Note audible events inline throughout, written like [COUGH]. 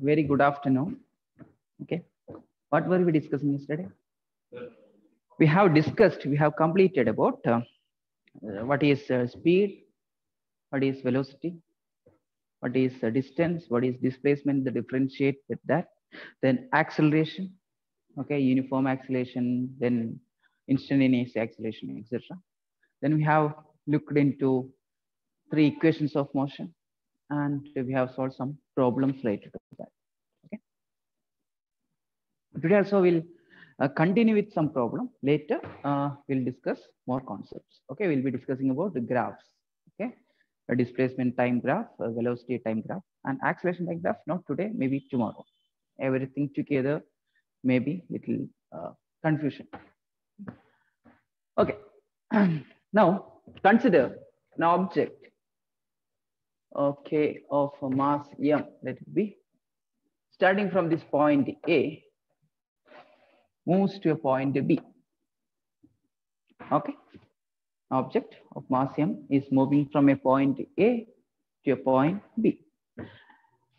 very good afternoon. Okay. What were we discussing yesterday? We have discussed, we have completed about uh, uh, what is uh, speed, what is velocity, what is uh, distance, what is displacement, the differentiate with that, then acceleration, okay, uniform acceleration, then instantaneous acceleration, etc. Then we have looked into three equations of motion and we have solved some problems related to that. Okay. Today also we'll uh, continue with some problem. Later uh, we'll discuss more concepts. Okay, we'll be discussing about the graphs. Okay, a displacement time graph, velocity time graph, and acceleration time graph. Not today, maybe tomorrow. Everything together, maybe little uh, confusion. Okay. [CLEARS THROAT] now consider an object okay of mass m let it be. Starting from this point a moves to a point b. Okay object of mass m is moving from a point a to a point b.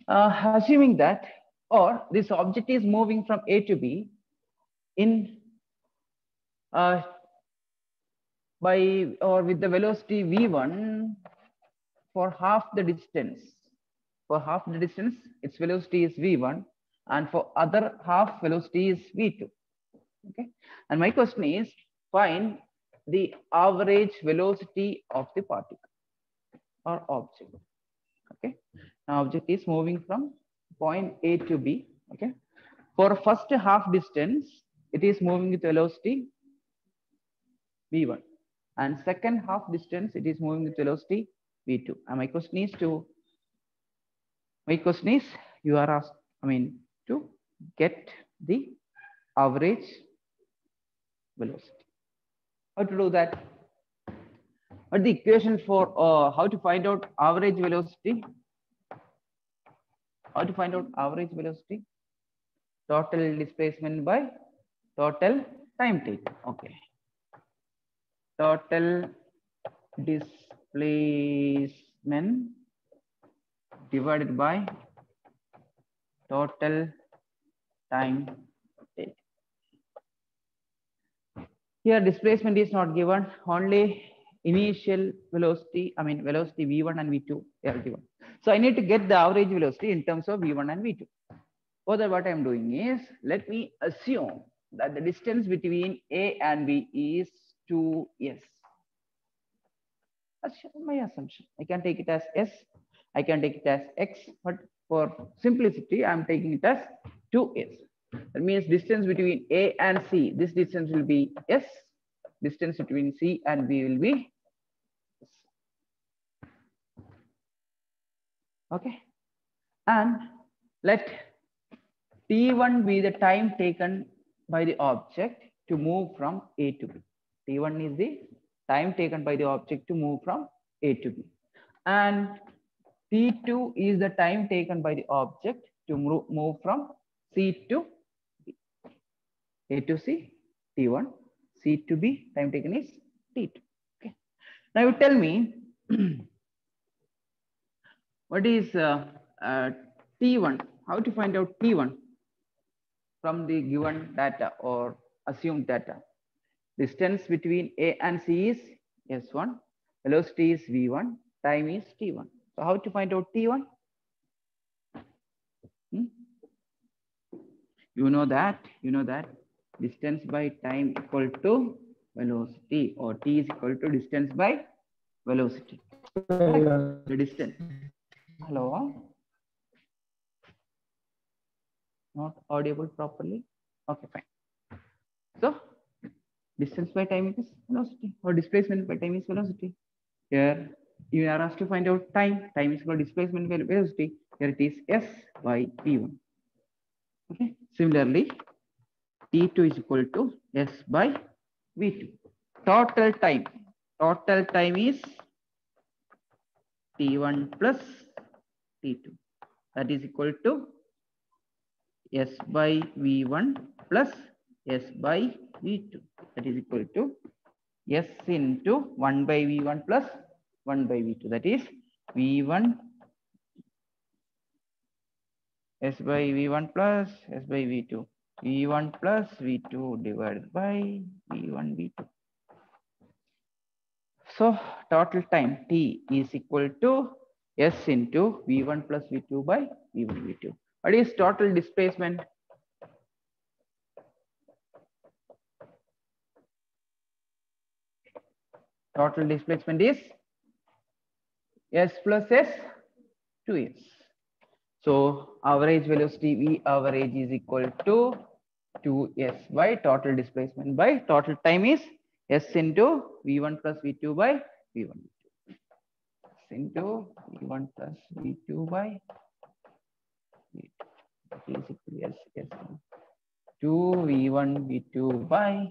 Uh, assuming that or this object is moving from a to b in uh, by or with the velocity v1 for half the distance. For half the distance, its velocity is v1, and for other half velocity is v2. Okay, and my question is find the average velocity of the particle or object. Okay, now object is moving from point A to B. Okay, for first half distance, it is moving with velocity v1, and second half distance, it is moving with velocity V2. And my question is to, my question is, you are asked, I mean, to get the average velocity. How to do that? What the equation for uh, how to find out average velocity? How to find out average velocity? Total displacement by total time taken. Okay. Total dis displacement divided by total time taken. Here displacement is not given, only initial velocity, I mean velocity v1 and v2 are given. So I need to get the average velocity in terms of v1 and v2. Further what I'm doing is, let me assume that the distance between A and B is 2s. That's my assumption. I can take it as S, I can take it as X, but for simplicity, I'm taking it as 2S. That means distance between A and C, this distance will be S, distance between C and B will be S. Okay. And let T1 be the time taken by the object to move from A to B. T1 is the time taken by the object to move from A to B. And T2 is the time taken by the object to move from C to B. A to C, T1, C to B, time taken is T2. Okay. Now you tell me [CLEARS THROAT] what is uh, uh, T1, how to find out T1 from the given data or assumed data. Distance between A and C is S1, velocity is V1, time is T1. So how to find out T1? Hmm? You know that, you know that distance by time equal to velocity or T is equal to distance by velocity. The distance. Hello? Not audible properly? Okay, fine. So distance by time is velocity or displacement by time is velocity. Here you are asked to find out time. Time is called displacement by velocity. Here it is S by V1. Okay. Similarly, T2 is equal to S by V2. Total time. Total time is T1 plus T2. That is equal to S by V1 plus S by V2 that is equal to S into 1 by V1 plus 1 by V2 that is V1 S by V1 plus S by V2. V1 plus V2 divided by V1 V2. So total time T is equal to S into V1 plus V2 by V1 V2. What is total displacement? Total displacement is S plus S 2S. So average velocity V average is equal to 2S by total displacement by total time is S into V1 plus V2 by V1 V2. S into V1 plus V2 by V2. That is equal to S, S 2 V1 V2 by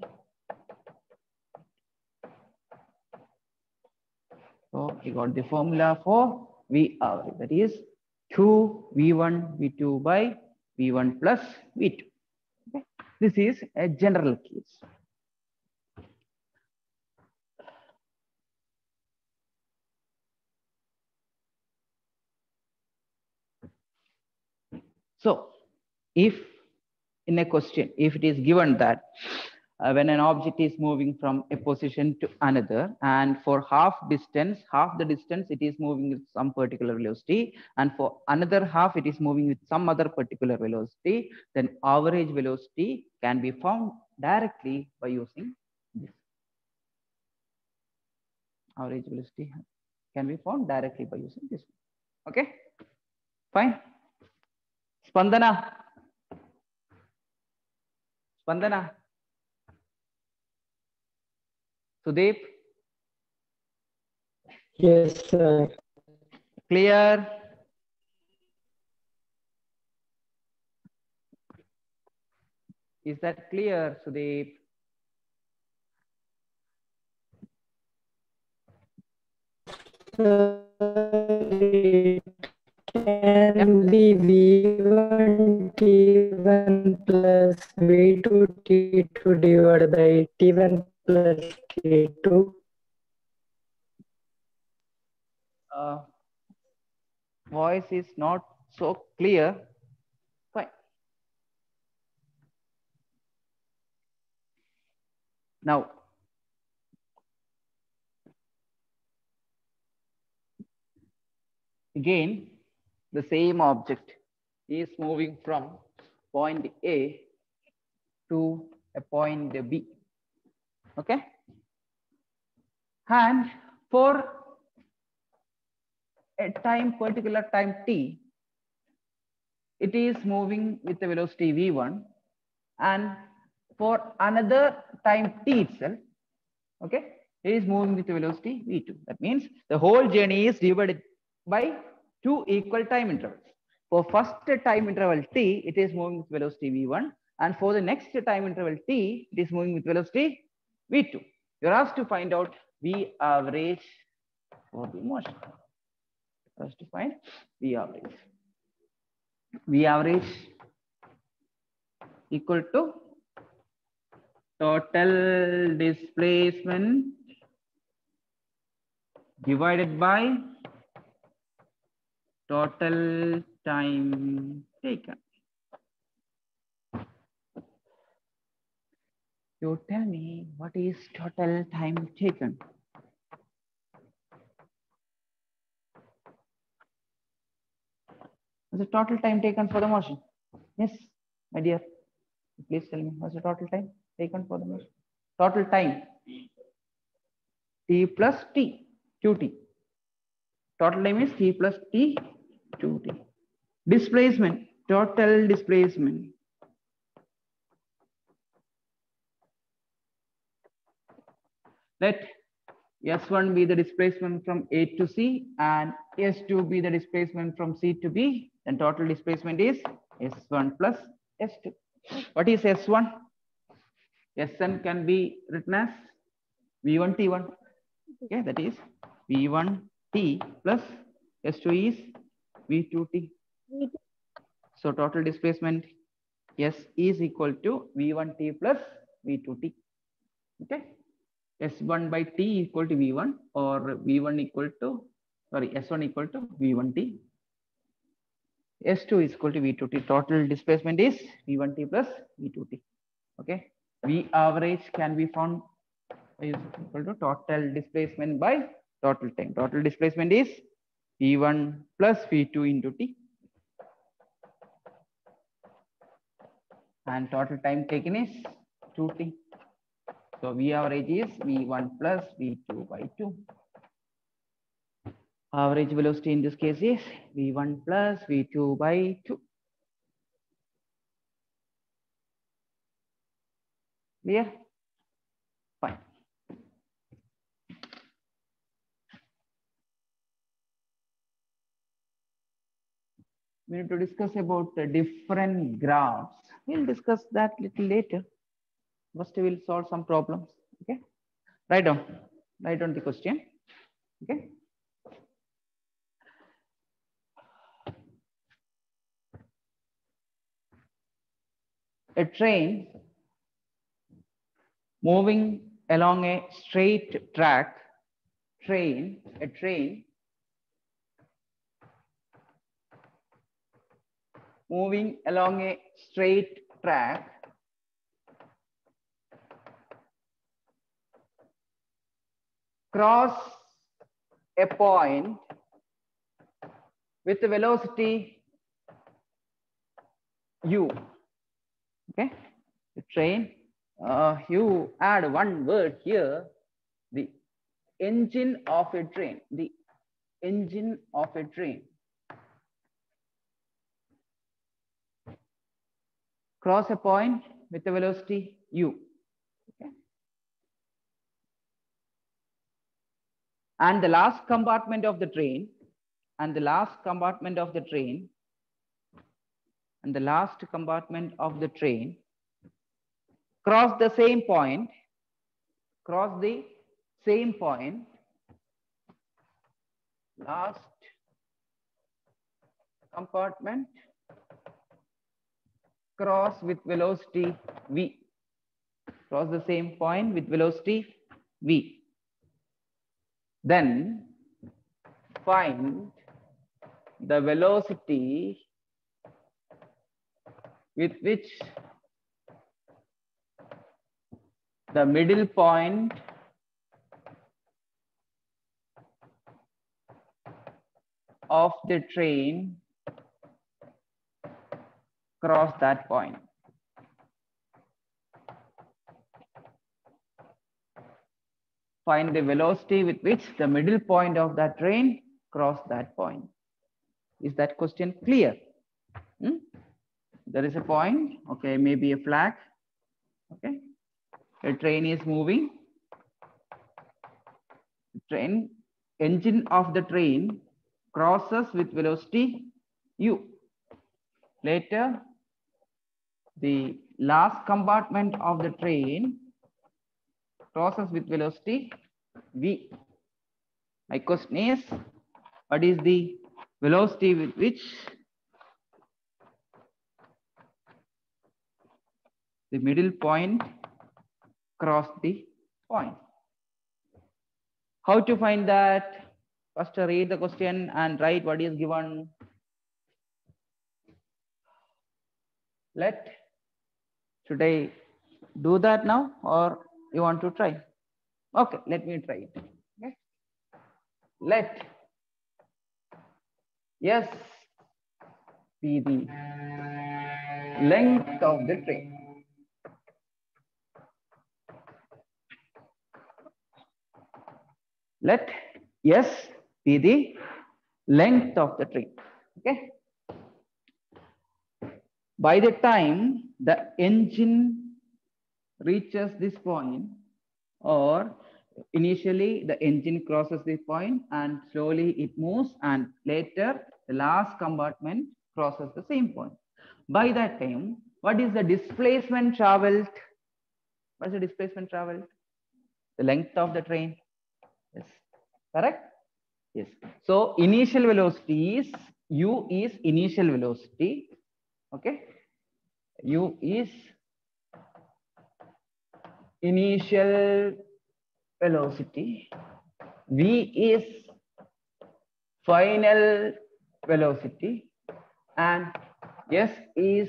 So we got the formula for V average that is 2 V1 V2 by V1 plus V2. Okay. This is a general case. So if in a question, if it is given that uh, when an object is moving from a position to another. And for half distance half the distance it is moving with some particular velocity. And for another half it is moving with some other particular velocity. Then average velocity can be found directly by using this. Average velocity can be found directly by using this okay? Fine. Spandana. Spandana Sudeep, Yes, sir. clear? Is that clear, Sudeep? Can be V1 T1 plus V2 T2 divided by T1 plus T2. Uh, voice is not so clear. Fine. Now, again, the same object is moving from point A to a point B. Okay. And for a time, particular time t, it is moving with the velocity v1 and for another time t itself, okay, it is moving with the velocity v2. That means the whole journey is divided by two equal time intervals. For first time interval t, it is moving with velocity v1 and for the next time interval t, it is moving with velocity v2. You're asked to find out v average for the motion First to find V average. V average equal to total displacement divided by total time taken. You tell me what is total time taken? What's the total time taken for the motion? Yes, my dear. Please tell me what's the total time taken for the motion? Total time. T plus T, QT. Total time is T plus T, QT. Displacement, total displacement. Let S1 be the displacement from A to C and S2 be the displacement from C to B. Then total displacement is S1 plus S2. What is S1? Sn can be written as V1 T1. Okay, that is V1 T plus S2 is V2 T. So total displacement S is equal to V1 T plus V2 T. Okay. S1 by T equal to V1 or V1 equal to, sorry, S1 equal to V1 T. S2 is equal to V2T. Total displacement is V1T plus V2T. Okay. V average can be found is equal to total displacement by total time. Total displacement is V1 plus V2 into T. And total time taken is 2T. So V average is V1 plus V2 by 2. Average velocity in this case is V1 plus V2 by 2. Clear? Fine. We need to discuss about the different graphs. We'll discuss that little later. First, we'll solve some problems. Okay. Write down. Write down the question. Okay. A train moving along a straight track, train, a train moving along a straight track cross a point with the velocity u. Okay? The train uh, you add one word here the engine of a train the engine of a train. Cross a point with the velocity u okay? And the last compartment of the train and the last compartment of the train and the last compartment of the train cross the same point cross the same point last compartment cross with velocity v cross the same point with velocity v then find the velocity with which the middle point of the train cross that point. Find the velocity with which the middle point of that train cross that point. Is that question clear? Hmm? There is a point, okay, maybe a flag, okay. A train is moving. Train, engine of the train crosses with velocity u. Later, the last compartment of the train crosses with velocity v. My question is, what is the velocity with which the middle point cross the point? How to find that? First read the question and write what is given. Let, should I do that now or you want to try? Okay, let me try it. Okay. Let yes be the length of the train. Let yes be the length of the train. Okay. By the time the engine reaches this point or initially the engine crosses this point and slowly it moves and later the last compartment crosses the same point. By that time, what is the displacement traveled? What is the displacement traveled? The length of the train. Yes, correct? Yes. So initial velocity is u is initial velocity. Okay. U is initial velocity. V is final velocity and s is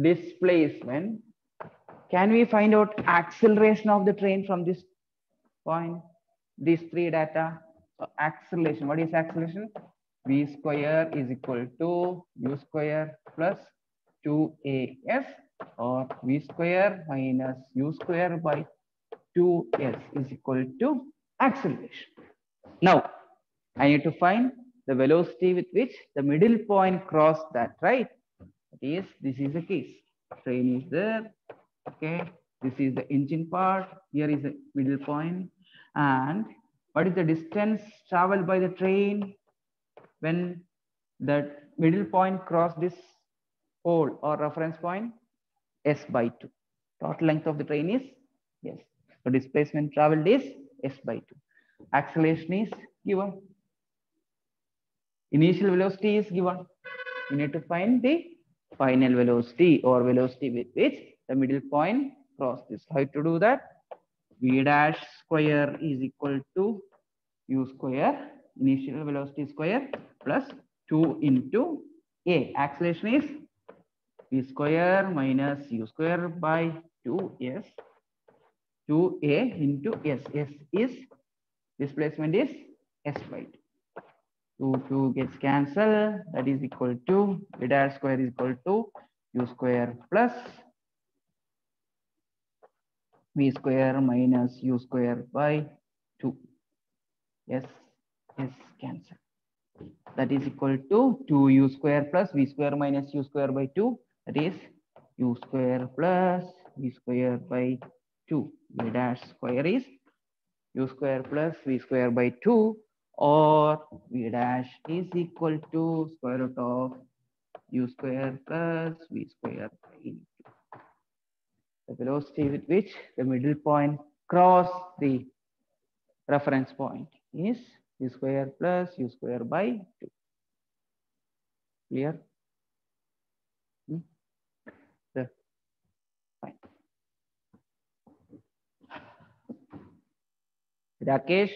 displacement. Can we find out acceleration of the train from this point? These three data so acceleration what is acceleration? V square is equal to u square plus 2as or v square minus u square by 2s is equal to acceleration. Now, I need to find the velocity with which the middle point crossed that, right? That is, this is the case. Train is there, okay? This is the engine part. Here is the middle point. And what is the distance traveled by the train when that middle point cross this pole or reference point? S by 2. Total length of the train is, yes. So displacement traveled is S by 2. Acceleration is given. Initial velocity is given. You need to find the final velocity or velocity with which the middle point cross this. How to do that? V dash square is equal to U square, initial velocity square plus 2 into A. Acceleration is v square minus u square by 2s 2a into s. S is displacement is s by 2 2 2 gets cancelled. That is equal to v dash square is equal to u square plus v square minus u square by 2 yes yes cancel that is equal to 2u square plus v square minus u square by 2 that is u square plus v square by 2 v dash square is u square plus v square by 2 or v dash is equal to square root of u square plus v square by 2. The velocity with which the middle point cross the reference point is u square plus u square by 2. Clear? Rakesh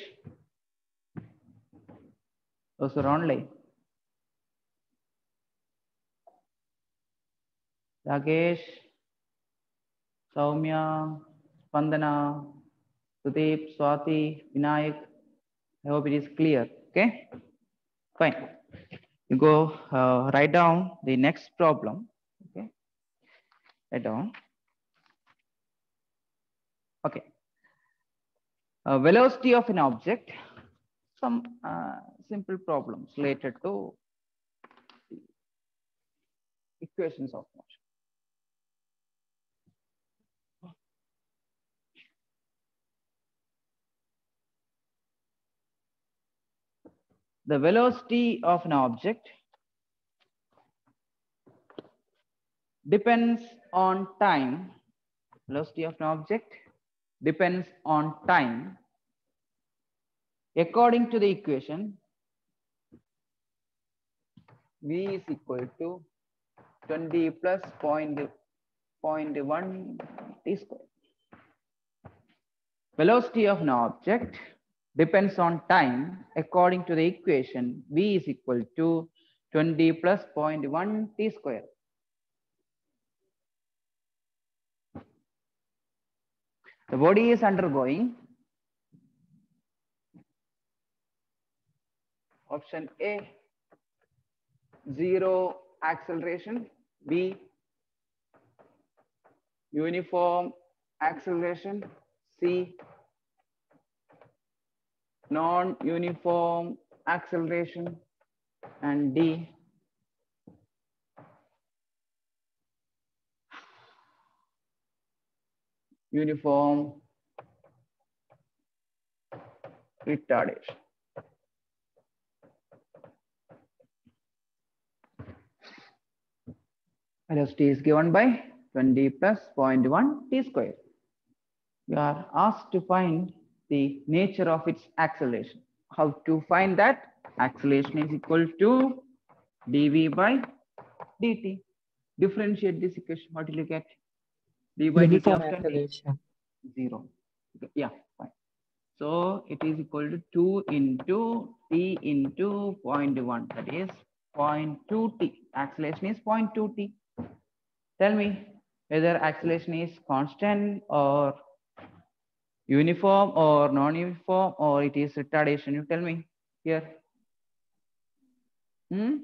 Rakesh Soumya Spandana Sudeep Swathi Vinayak I hope it is clear okay fine you go write down the next problem okay write down okay okay. Uh, velocity of an object. Some uh, simple problems related to equations of motion. the velocity of an object depends on time. Velocity of an object depends on time. According to the equation, v is equal to 20 plus point, point 1 t square. Velocity of an object depends on time according to the equation v is equal to 20 plus 0.1 t square. The body is undergoing option A, zero acceleration, B, uniform acceleration, C, non-uniform acceleration and D uniform retardation. Velocity is given by 20 plus 0.1 t square. We are asked to find the nature of its acceleration. How to find that? Acceleration is equal to dv by dt. Differentiate this equation. What will you get? D by dt of 20. acceleration. Zero. Yeah, fine. So it is equal to 2 into t into 0.1. That is 0.2 t. Acceleration is 0.2 t. Tell me whether acceleration is constant or uniform or non-uniform or it is retardation. You tell me here. Hmm?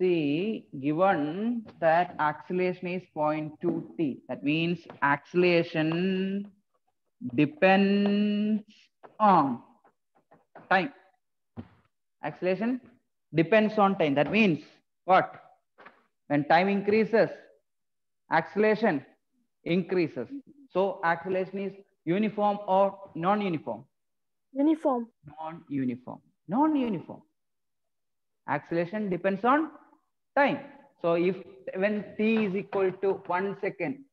See, given that acceleration is 0.2 t, that means acceleration depends on time. Acceleration depends on time. That means what? When time increases, acceleration increases. So acceleration is uniform or non-uniform? Uniform. Non-uniform. Non-uniform. Acceleration depends on time. So if when t is equal to one second,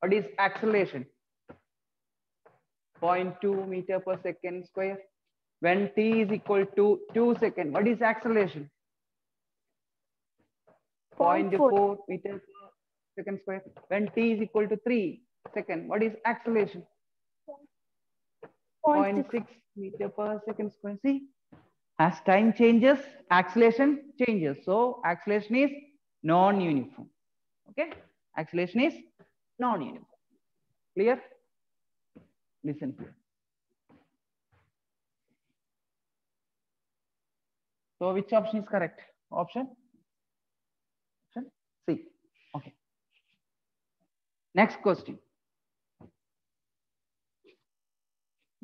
what is acceleration? 0.2 meter per second square. When t is equal to 2 second, what is acceleration? 0.4 meter per second square. When t is equal to 3 second, what is acceleration? 0.6 meter per second square. See, as time changes, acceleration changes. So acceleration is non-uniform. Okay, acceleration is non-uniform. Clear? Listen here. So which option is correct? Option? Option C. Okay. Next question.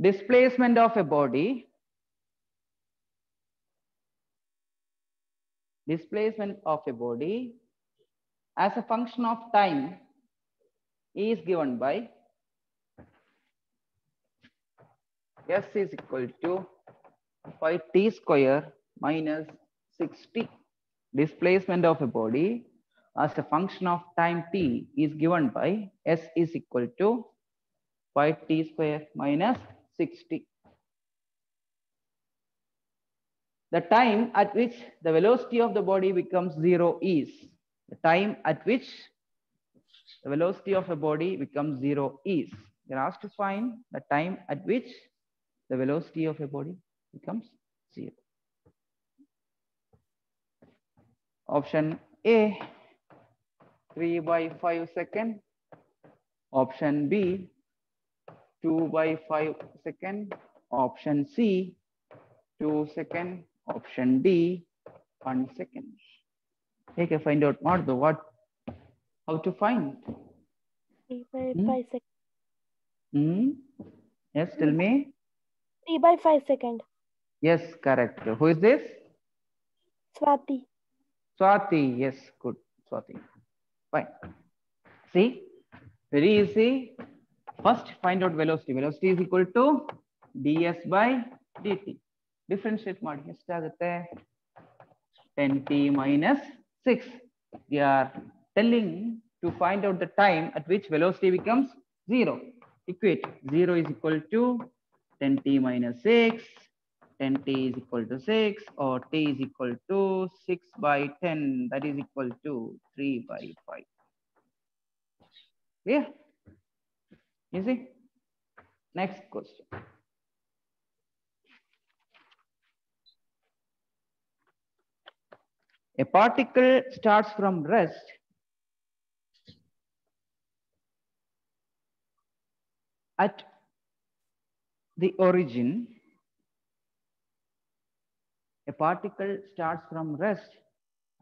Displacement of a body. Displacement of a body as a function of time is given by S is equal to 5t square minus 6t. Displacement of a body as a function of time t is given by S is equal to 5t square minus 6t. The time at which the velocity of the body becomes zero is the time at which the velocity of a body becomes zero is. You're asked to find the time at which the velocity of a body becomes zero. Option A, 3 by 5 second. Option B, 2 by 5 second. Option C, 2 second. Option D, 1 second. Okay, find out what the what, how to find. 3 by Hmm? 5 seconds. Hmm? Yes, tell me. 3 by 5 second. Yes, correct. Who is this? Swati. Swati. Yes, good. Swati. Fine. See, very easy. First, find out velocity. Velocity is equal to ds by dt Differentiate ಮಾಡಿ ಎಷ್ಟಾಗುತ್ತೆ ten t minus six we are telling to find out the time at which velocity becomes zero equate 0 is equal to 10t minus 6 10t is equal to 6 or t is equal to 6 by 10 that is equal to 3 by 5 clear easy next question A particle starts from rest. At the origin, a particle starts from rest.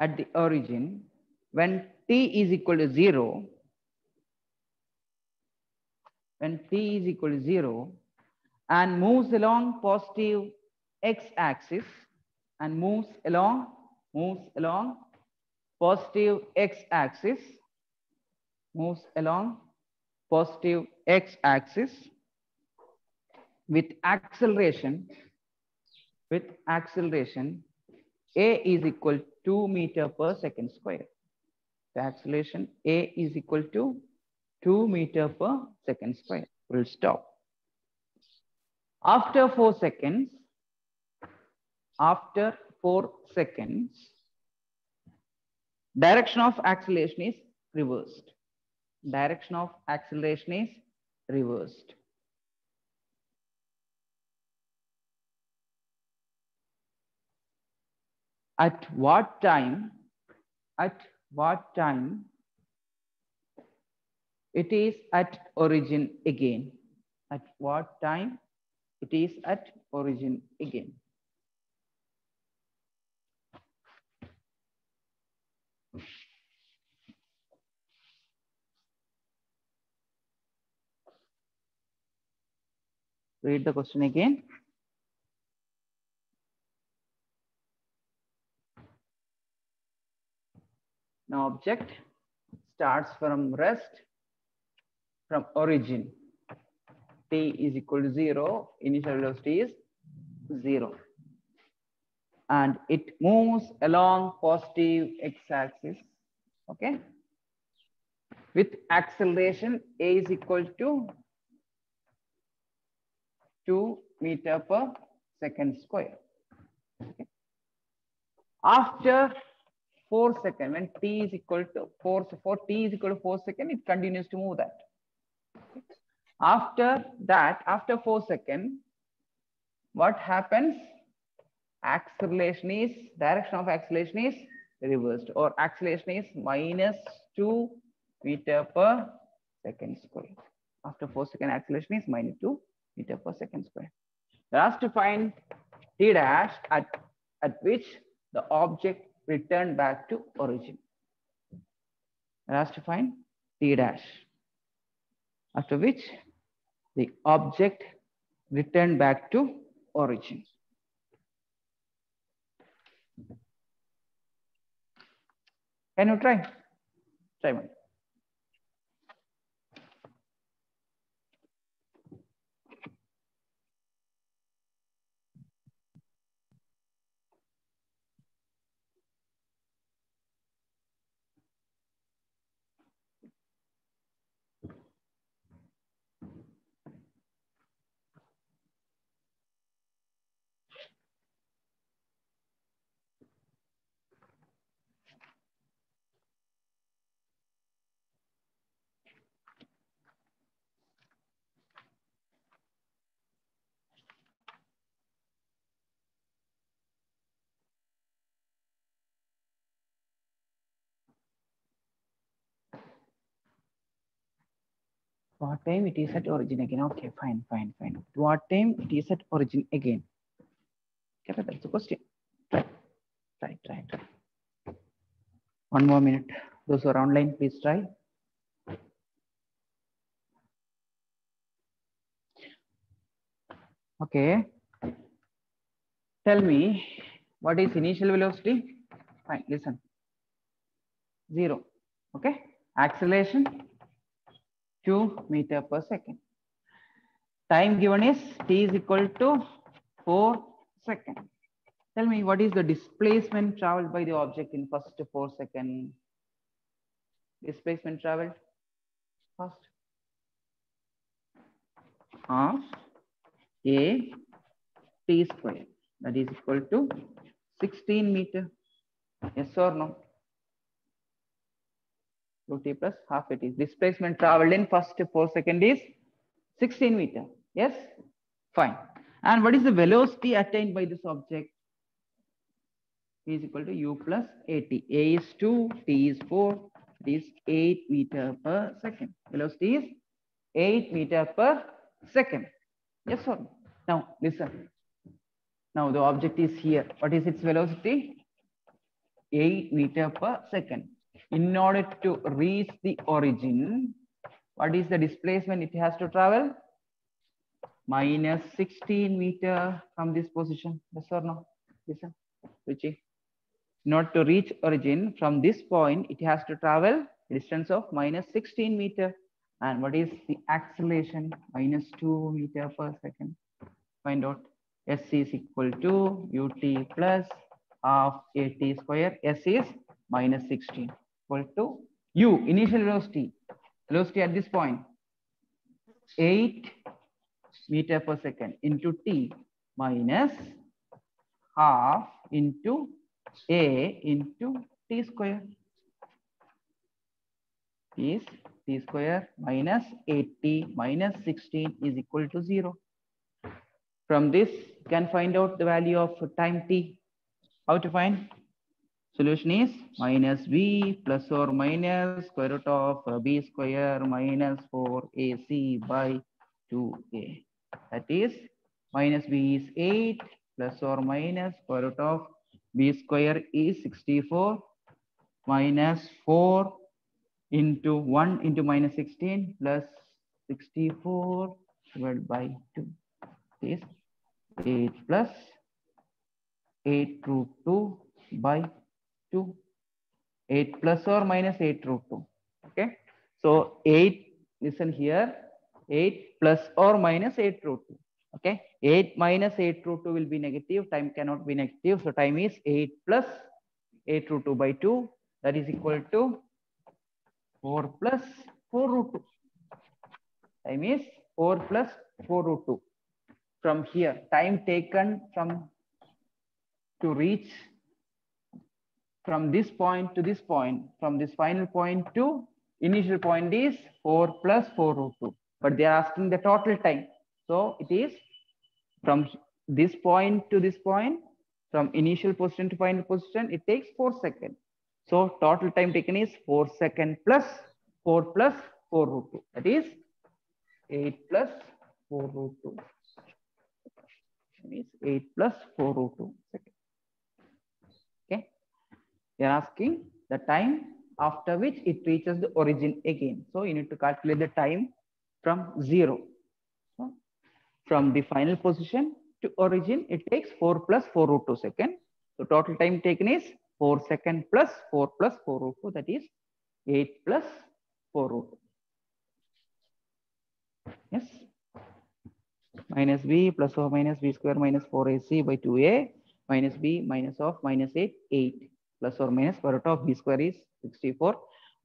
At the origin when t is equal to 0, when t is equal to 0 and moves along positive x-axis and moves along, moves along positive x-axis, moves along positive x-axis with acceleration with acceleration a is equal to 2 meter per second square. The acceleration a is equal to 2 meter per second square. Will stop. After 4 seconds after 4 seconds direction of acceleration is reversed direction of acceleration is reversed. at what time, at what time it is at origin again. At what time it is at origin again. Read the question again. Now object starts from rest from origin. T is equal to zero, initial velocity is zero. And it moves along positive x-axis, okay? With acceleration, A is equal to 2 meter per second square. Okay. After 4 second, when t is equal to 4, so for t is equal to 4 second, it continues to move that. After that, after 4 second, what happens? Acceleration is, direction of acceleration is reversed or acceleration is minus 2 meter per second square. After 4 second, acceleration is minus 2 meter per second square. They asked to find t dash at, at which the object returned back to origin. They asked to find t dash after which the object returned back to origin. Can you try? Try one. What time it is at origin again? Okay fine fine fine. What time it is at origin again? Okay that's the question. Try try try try one more minute. Those who are online please try. Okay. Tell me what is initial velocity? Fine listen. Zero. Okay? Acceleration 2 meter per second. Time given is t is equal to 4 second. Tell me what is the displacement traveled by the object in first 4 second? Displacement traveled first. Half a t square that is equal to 16 meter. Yes or no? 2t plus half it is displacement traveled in first 4 second is 16 meter. Yes, fine. And what is the velocity attained by this object? P is equal to u plus at. A is 2, t is 4, it is 8 meter per second. Velocity is 8 meter per second. Yes no? Now listen. Now the object is here. What is its velocity? 8 meter per second in order to reach the origin, what is the displacement it has to travel? Minus 16 meter from this position. Yes or no? Listen, Richie. In order to reach origin from this point, it has to travel distance of minus 16 meter. And what is the acceleration? Minus 2 meter per second. Find out. S is equal to ut plus half at square. S is minus 16 equal to u initial velocity. Velocity at this point 8 meter per second into t minus half into a into t square. Is t square minus 8t minus 16 is equal to 0 from this you can find out the value of time t. How to find Solution is minus b plus or minus square root of uh, b square minus 4ac by 2a. That is minus b is 8 plus or minus square root of b square is 64 minus 4 into 1 into minus 16 plus 64 divided by 2 is 8 plus 8 root 2 by 2. 8 plus or minus 8 root 2. Okay. So 8, listen here, 8 plus or minus 8 root 2. Okay. 8 minus 8 root 2 will be negative. Time cannot be negative. So time is 8 plus 8 root 2 by 2. That is equal to 4 plus 4 root 2. Time is 4 plus 4 root 2. From here, time taken from to reach from this point to this point, from this final point to initial point is 4 plus 4 root 2. But they are asking the total time. So it is from this point to this point, from initial position to final position, it takes 4 seconds. So total time taken is 4 second plus 4 plus 4 root 2. That is 8 plus 4 root 2. That is 8 plus 4 root 2 second. They are asking the time after which it reaches the origin again. So you need to calculate the time from zero. So from the final position to origin, it takes 4 plus 4 root 2 second. So total time taken is 4 second plus 4 plus 4 root 2, that is 8 plus 4 root 2. Yes. Minus b plus or minus b square minus 4ac by 2a minus b minus of minus 8, 8 plus or minus root of b square is 64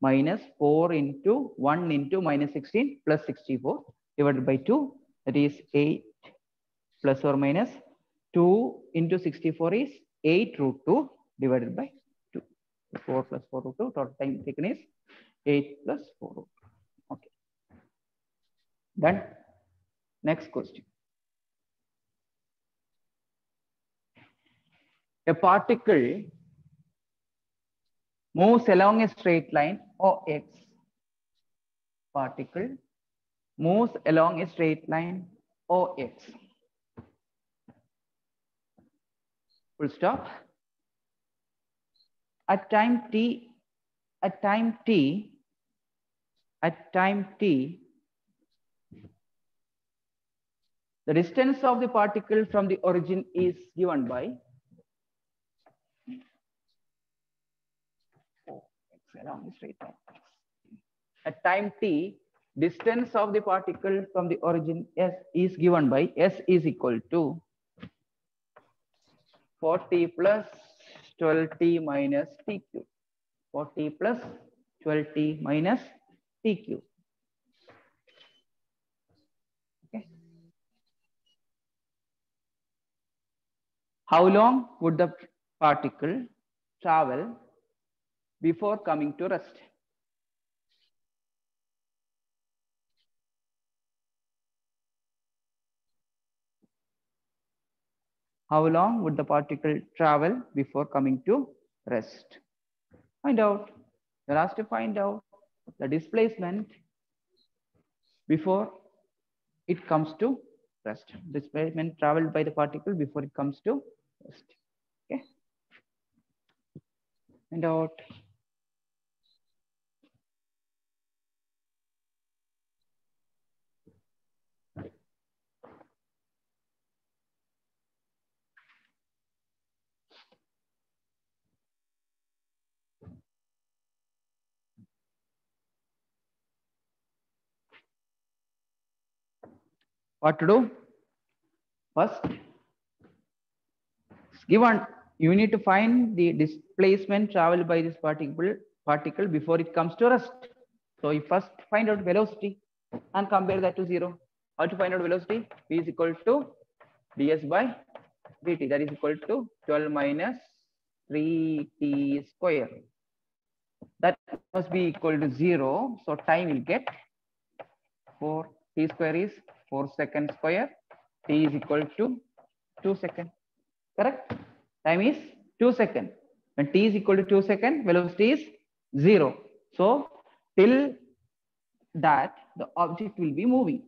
minus 4 into 1 into minus 16 plus 64 divided by 2 that is 8 plus or minus 2 into 64 is 8 root 2 divided by 2. 4 plus 4 root 2 total time taken is 8 plus 4 root 2. Okay. Done. Next question. A particle moves along a straight line OX. Particle moves along a straight line OX. Full stop. At time t, at time t, at time t, the distance of the particle from the origin is given by along the straight line. At time t, distance of the particle from the origin s is given by s is equal to 40 plus 12t minus t cube. 40 plus 12t minus t cube. Okay. How long would the particle travel before coming to rest. How long would the particle travel before coming to rest? Find out. You're asked to find out the displacement before it comes to rest. Displacement traveled by the particle before it comes to rest. Okay. Find out. What to do? First given you need to find the displacement traveled by this particle particle before it comes to rest. So you first find out velocity and compare that to zero. How to find out velocity? V is equal to ds by dt. That is equal to 12 minus 3t square. That must be equal to zero. So time will get 4 t square is 4 second square t is equal to 2 second correct time is 2 second When t is equal to 2 second, velocity is 0. So till that the object will be moving.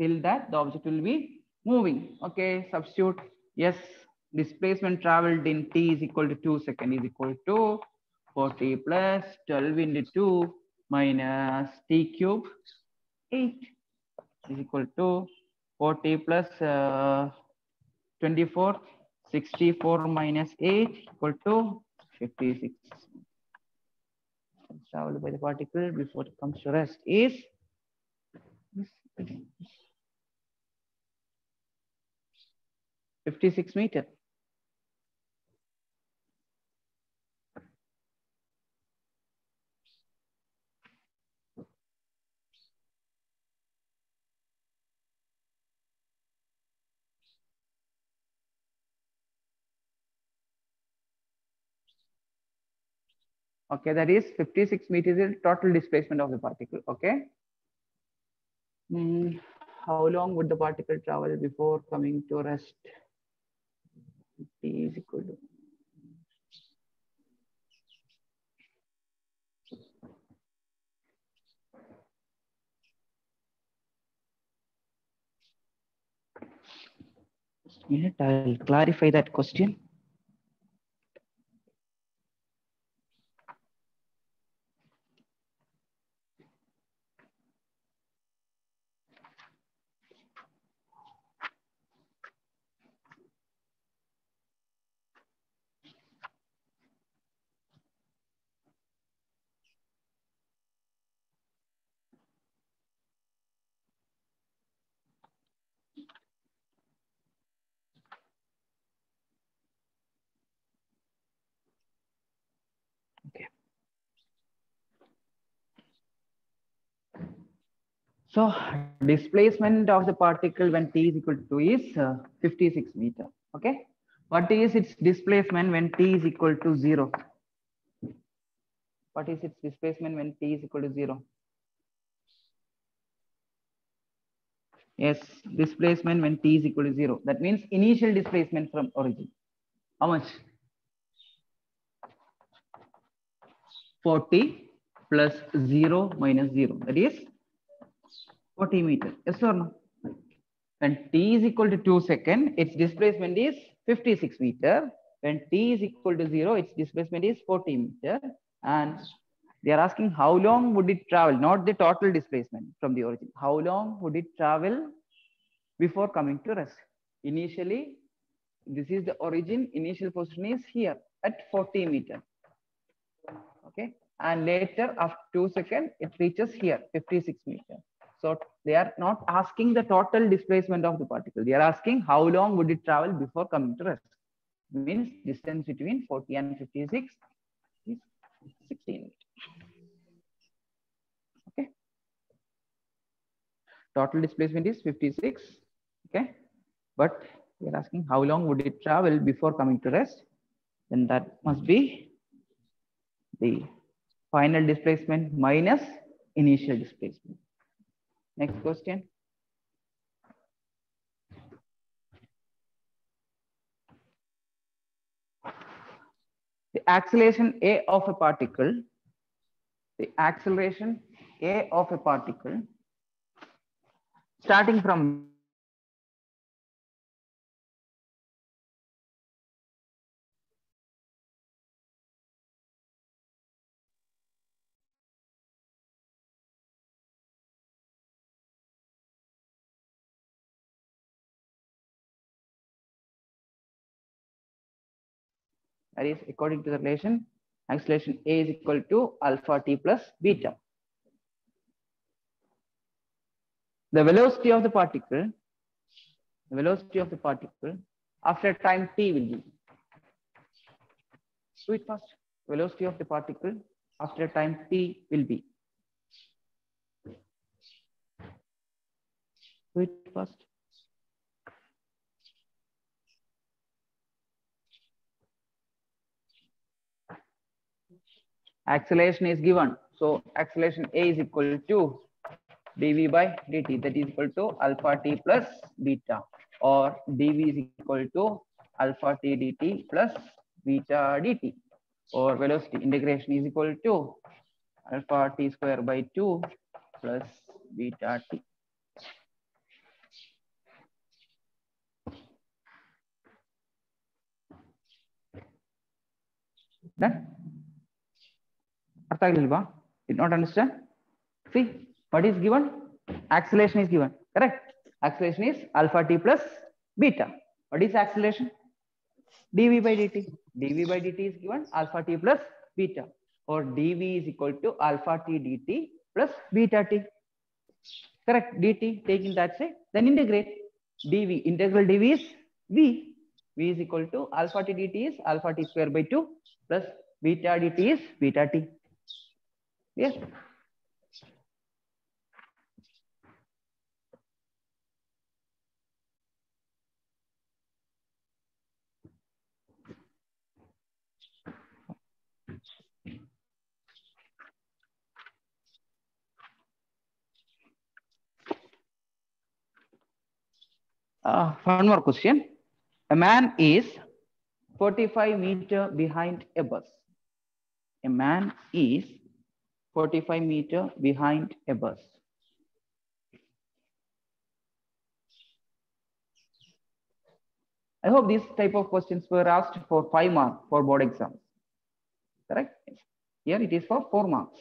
Till that the object will be moving. Okay, substitute. Yes, displacement traveled in t is equal to 2 second is equal to 40 plus 12 into 2 minus t cube 8 is equal to 40 plus uh, 24 64 minus 8 equal to 56 traveled by the particle before it comes to rest is Fifty-six meter. Okay, that is 56 meters is total displacement of the particle. Okay. Hmm, how long would the particle travel before coming to rest? T is equal to. Minute, I'll clarify that question. So displacement of the particle when t is equal to is uh, 56 meter. Okay. What is its displacement when t is equal to 0? What is its displacement when t is equal to 0? Yes, displacement when t is equal to 0. That means initial displacement from origin. How much? 40 plus 0 minus 0. That is 40 meter. Yes or no? When t is equal to 2 second, its displacement is 56 meter. When t is equal to 0, its displacement is 40 meter. And they are asking how long would it travel, not the total displacement from the origin. How long would it travel before coming to rest? Initially, this is the origin. Initial position is here at 40 meter. Okay. And later, after 2 seconds, it reaches here, 56 meter. So they are not asking the total displacement of the particle. They are asking how long would it travel before coming to rest. Means distance between 40 and 56 is 16. Okay. Total displacement is 56. Okay. But we are asking how long would it travel before coming to rest. Then that must be the final displacement minus initial displacement. Next question. The acceleration A of a particle, the acceleration A of a particle, starting from that is according to the relation acceleration a is equal to alpha t plus beta. The velocity of the particle the velocity of the particle after time t will be. Do it fast velocity of the particle after time t will be. Do it fast acceleration is given. So acceleration A is equal to dv by dt that is equal to alpha t plus beta or dv is equal to alpha t dt plus beta dt. or velocity integration is equal to alpha t square by 2 plus beta t. Done? ಅರ್ಥ ಆಗ್ಲಿಲ್ವಾ did not understand see what is given acceleration is given correct acceleration is alpha t plus beta what is acceleration dv by dt dv by dt is given alpha t plus beta or dv is equal to alpha t dt plus beta t correct dt taking that say then integrate dv integral dv is v v is equal to alpha t dt is alpha t square by 2 plus beta dt is beta t yes Uh, one more question. A man is 45 meter behind a bus. A man is 45 meter behind a bus. I hope these type of questions were asked for five marks for board exams. Correct? Here it is for four marks.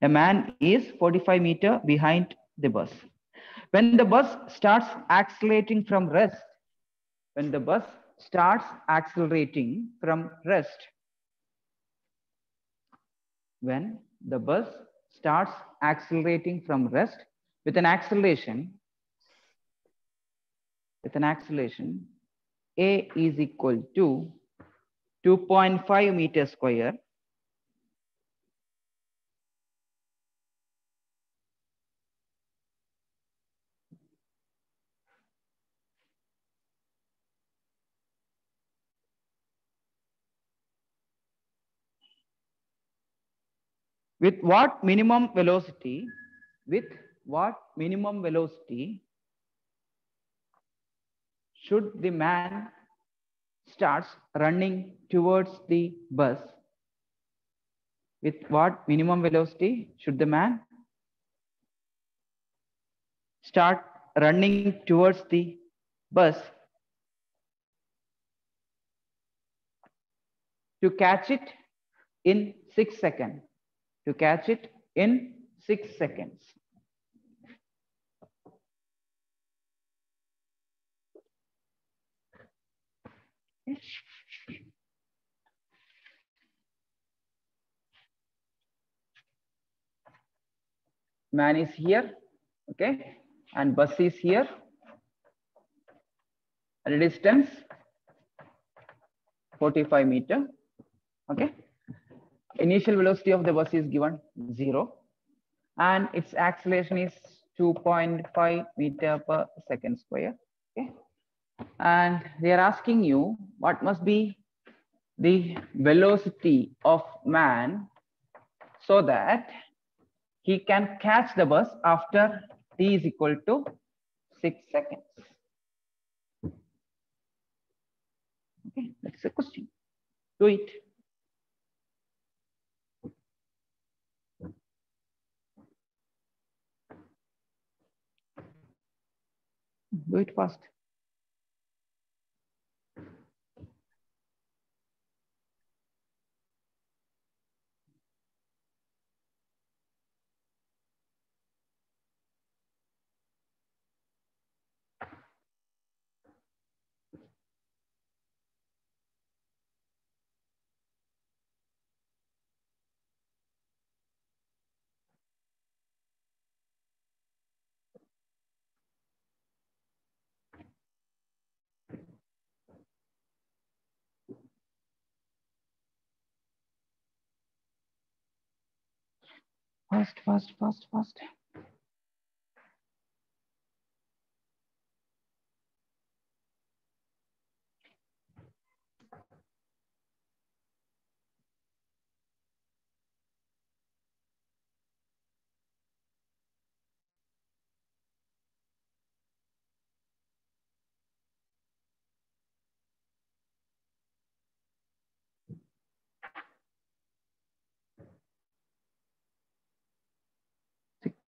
A man is 45 meter behind the bus. When the bus starts accelerating from rest, when the bus starts accelerating from rest, when the bus starts accelerating from rest with an acceleration, with an acceleration, A is equal to 2.5 meter square with what minimum velocity? With what minimum velocity should the man starts running towards the bus? With what minimum velocity should the man start running towards the bus to catch it in 6 seconds to catch it in six seconds. Man is here, okay, and bus is here. A distance 45 meter, okay initial velocity of the bus is given zero and its acceleration is 2.5 meter per second square okay? And they are asking you what must be the velocity of man so that he can catch the bus after t is equal to 6 seconds? Okay that's the question. Do it do it fast. Fast, fast, fast,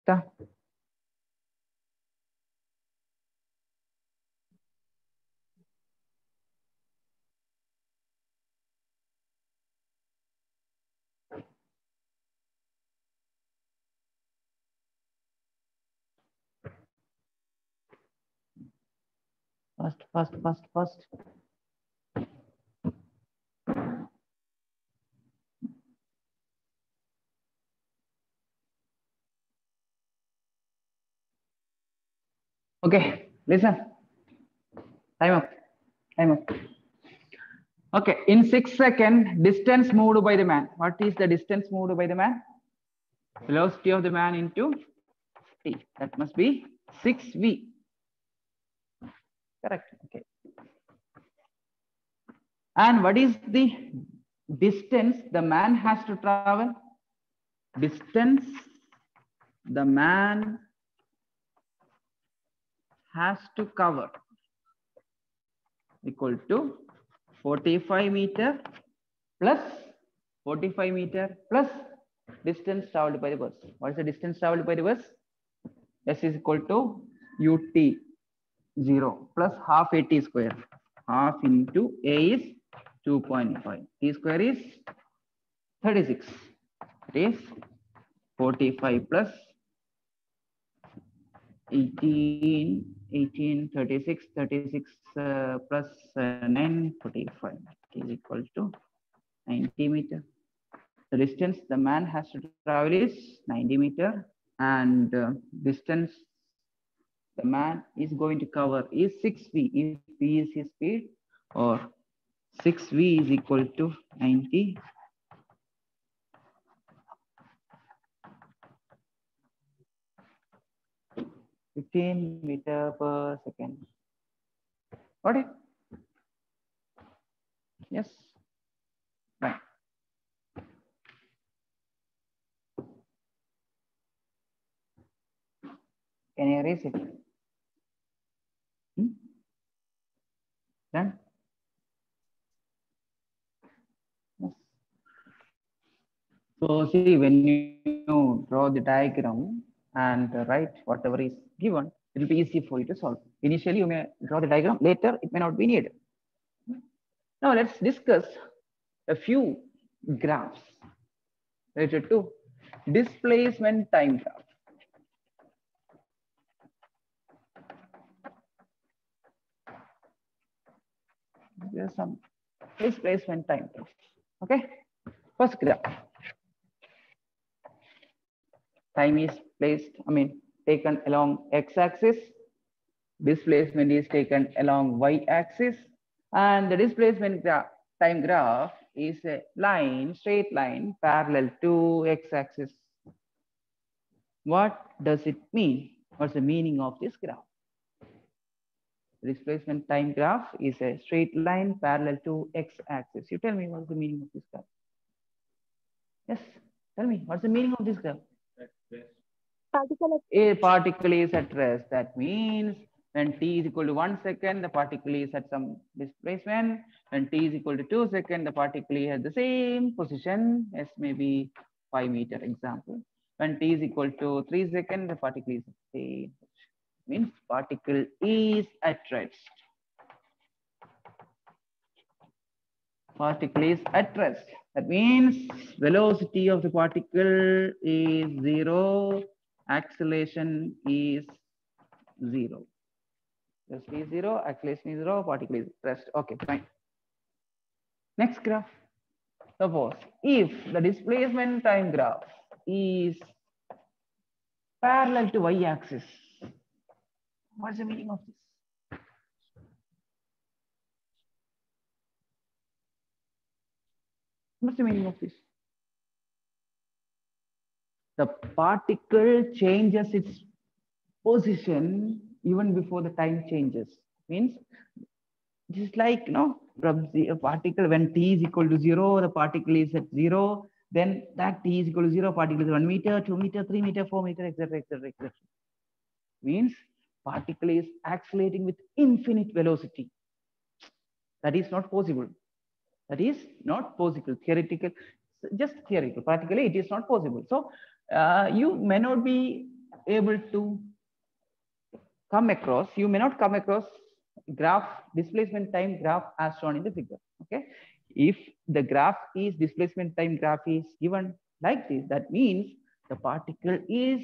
fast. Ta. Fast, fast, fast, Okay, listen. Time up. Time up. Okay, in six second, distance moved by the man. What is the distance moved by the man? Velocity of the man into t. That must be 6v. Correct. Okay. And what is the distance the man has to travel? Distance the man has to cover equal to 45 meter plus 45 meter plus distance traveled by the bus. What is the distance traveled by the bus? S is equal to ut 0 plus half at square. Half into a is 2.5. T square is 36. It is 45 plus 18, 18, 36, 36 uh, plus uh, 9, 45 is equal to 90 meter. The distance the man has to travel is 90 meter and uh, distance the man is going to cover is 6v if v is his speed or 6v is equal to 90 15 meter per second. Got it? Yes. Right. Can you erase it? Hmm? Done? Yes. So see, when you draw the diagram and write whatever is given, it will be easy for you to solve. Initially, you may draw the diagram. Later, it may not be needed. Now, let's discuss a few graphs related to displacement time graph. There's some displacement time graph. Okay, first graph. Time is placed, I mean, taken along x-axis. Displacement is taken along y-axis. And the displacement gra time graph is a line, straight line, parallel to x-axis. What does it mean? What's the meaning of this graph? Displacement time graph is a straight line parallel to x-axis. You tell me what's the meaning of this graph? Yes, tell me, what's the meaning of this graph? Particle a particle is at rest. That means when t is equal to one second, the particle is at some displacement. When t is equal to two second, the particle is at the same position as maybe five meter example. When t is equal to three second, the particle is at the same. Means particle is at rest. Particle is at rest. That means velocity of the particle is zero acceleration is zero. Velocity is zero, acceleration is zero, particle is rest. Okay, fine. Next graph. Suppose if the displacement time graph is parallel to y-axis, what's the meaning of this? What's the meaning of this? The particle changes its position even before the time changes. Means is like you know the particle when t is equal to zero, the particle is at zero. Then that t is equal to zero, particle is one meter, two meter, three meter, four meter, etc., etc., etc. Means particle is accelerating with infinite velocity. That is not possible. That is not possible. Theoretical, just theoretical. Practically, it is not possible. So uh, you may not be able to come across, you may not come across graph displacement time graph as shown in the figure. Okay. If the graph is displacement time graph is given like this, that means the particle is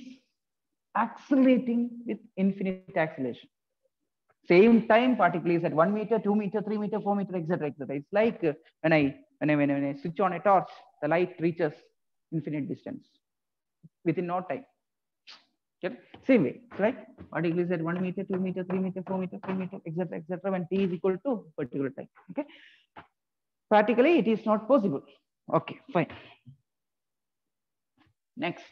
accelerating with infinite acceleration. Same time particle is at one meter, two meter, three meter, four meter, etc. etc. It's like uh, when I when I when I, when I switch on a torch, the light reaches infinite distance within no time. Okay. Same way, right? Particle is at one meter, two meter, three meter, four meter, three meter, etc. etc. When t is equal to particular time. Okay. Practically, it is not possible. Okay, fine. Next.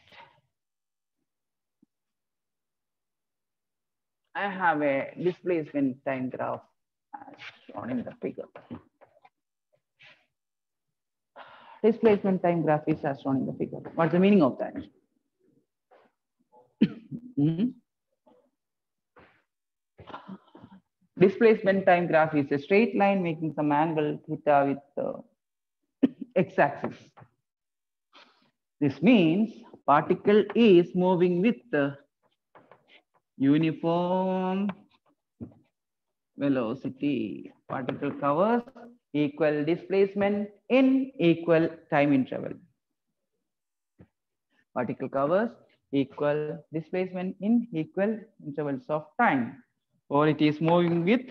I have a displacement time graph as shown in the figure. Displacement time graph is as shown in the figure. What's the meaning of that? Mhm. Displacement time graph is a straight line making some angle theta with the x-axis. This means particle is moving with the uniform velocity. Particle covers equal displacement in equal time interval. Particle covers equal displacement in equal intervals of time or it is moving with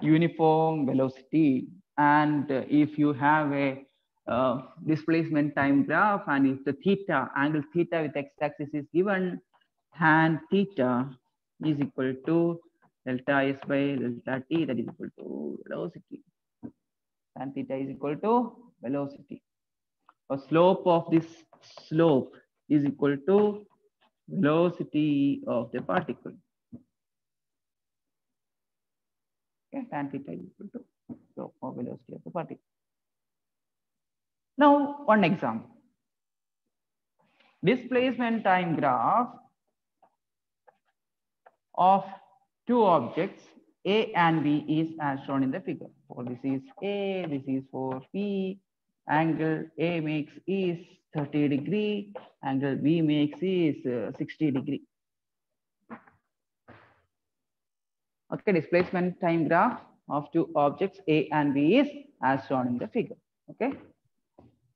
uniform velocity. And if you have a uh, displacement time graph and if the theta, angle theta with x-axis is given, tan theta is equal to delta s by delta t that is equal to velocity. Tan theta is equal to velocity. A slope of this slope is equal to velocity of the particle. Okay, tan theta is equal to slope velocity of the particle. Now, one example. Displacement time graph of two objects A and B is as shown in the figure. For this is A, this is for B. Angle A makes is 30 degree, angle B makes is uh, 60 degree. Okay, displacement time graph of two objects A and B is as shown in the figure. Okay.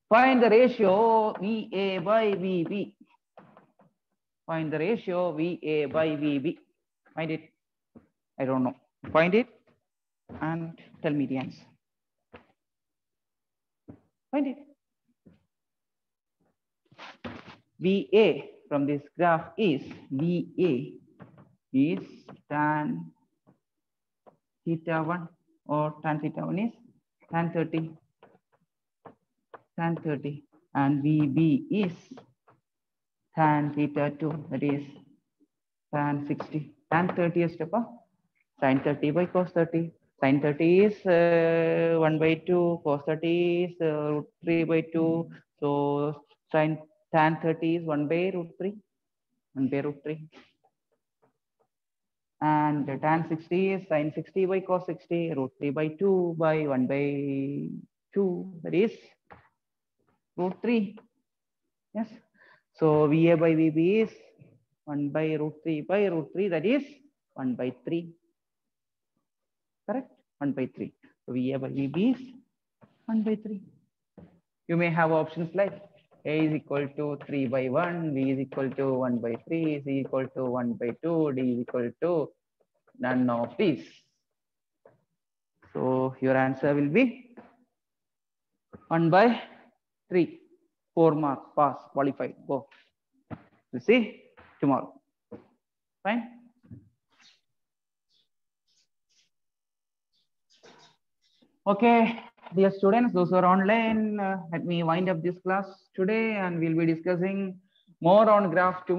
Find the ratio VA by VB. Find the ratio VA by VB. Find it. I don't know. Find it and tell me the answer. Find it. VA from this graph is VA is tan theta 1 or tan theta 1 is tan 30 tan 30 and VB is tan theta 2 that is tan 60 tan 30 is step sin 30 by cos 30 sin 30 is uh, 1 by 2 cos 30 is uh, root 3 by 2 so sin tan 30 is 1 by root 3 1 by root 3 and tan 60 is sin 60 by cos 60 root 3 by 2 by 1 by 2 that is root 3 yes. So va by vb is 1 by root 3 by root 3 that is 1 by 3 correct? 1 by 3 so va by vb is 1 by 3 you may have options like a is equal to 3 by 1 b is equal to 1 by 3 c is equal to 1 by 2 d is equal to none of these. So your answer will be 1 by 3 4 mark pass qualified go. See tomorrow. Fine? Okay, dear students, those who are online, uh, let me wind up this class today and we'll be discussing more on graph.